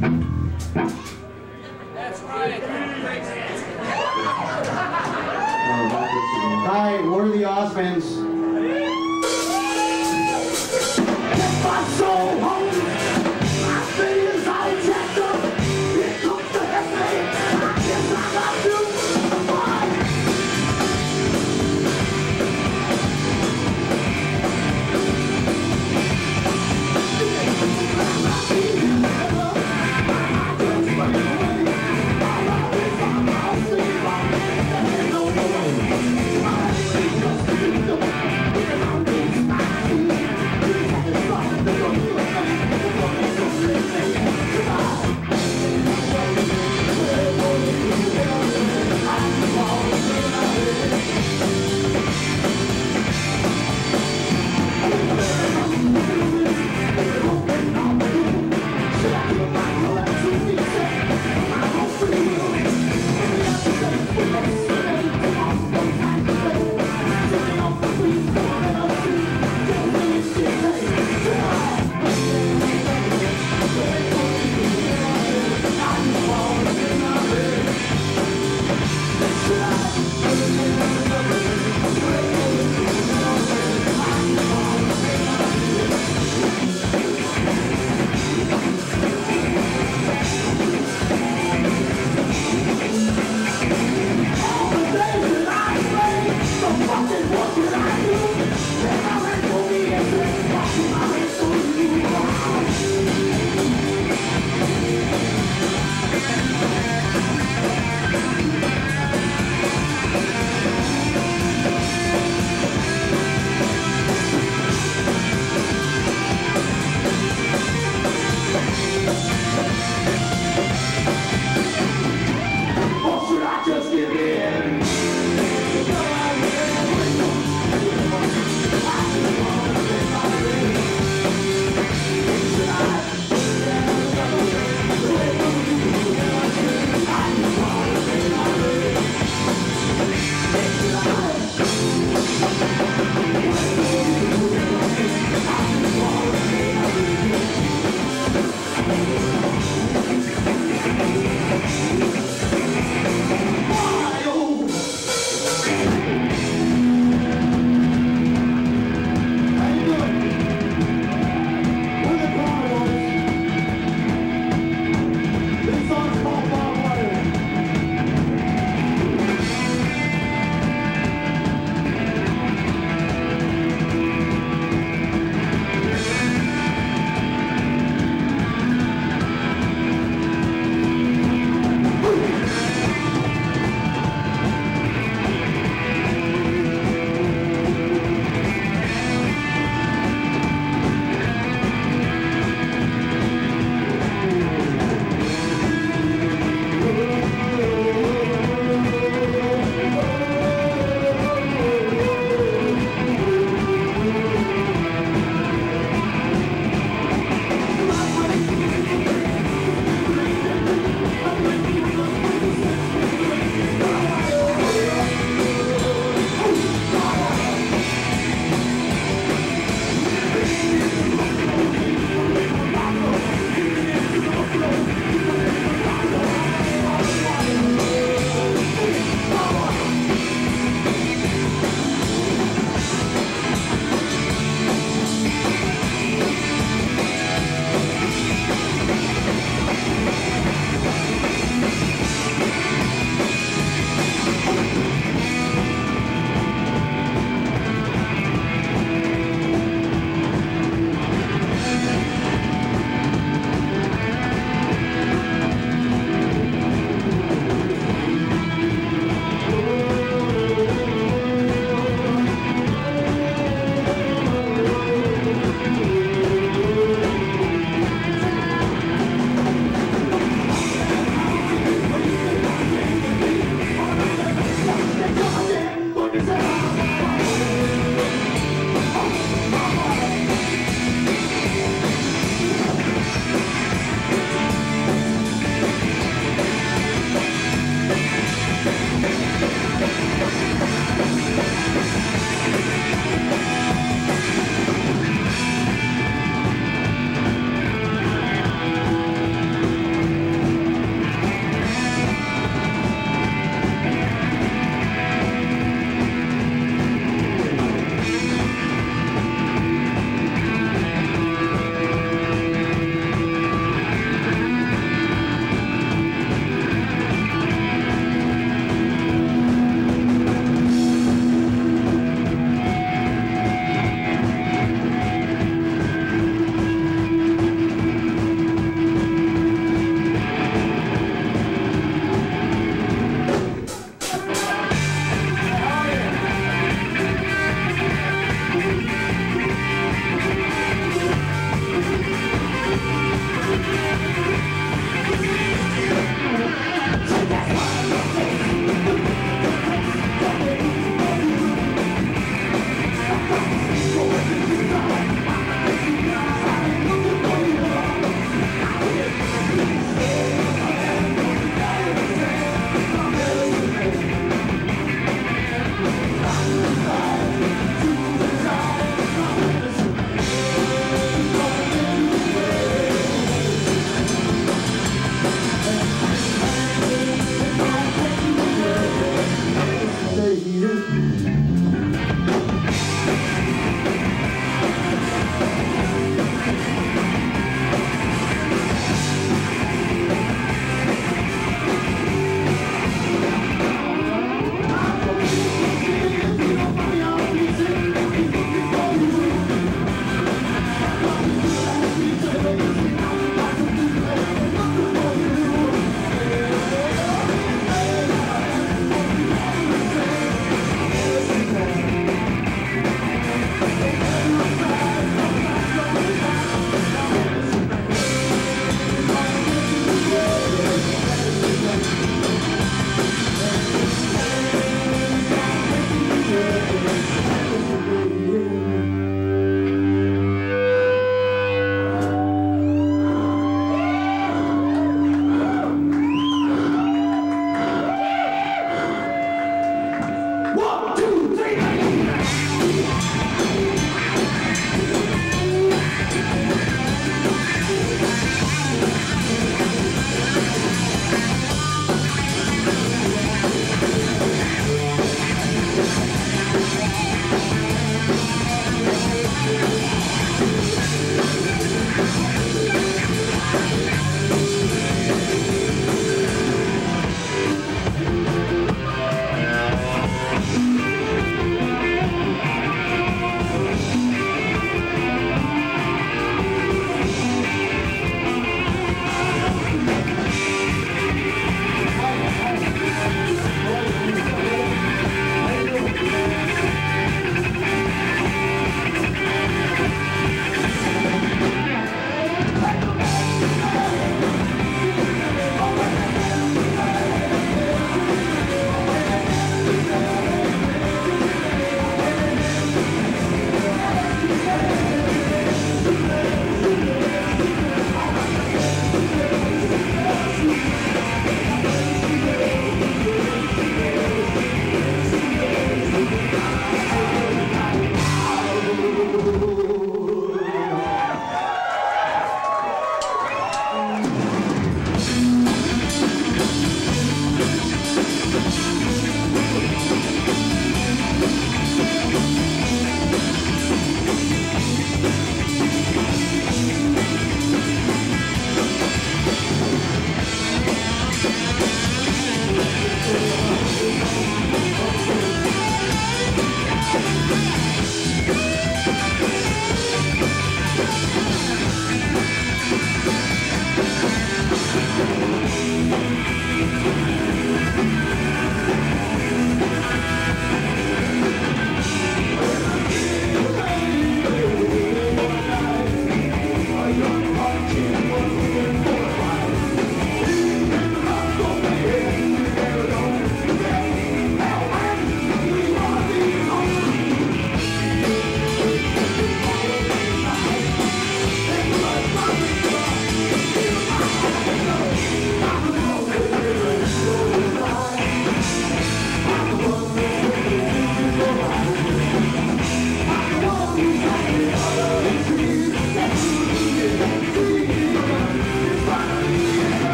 That's right. Hi, we're the Osmonds.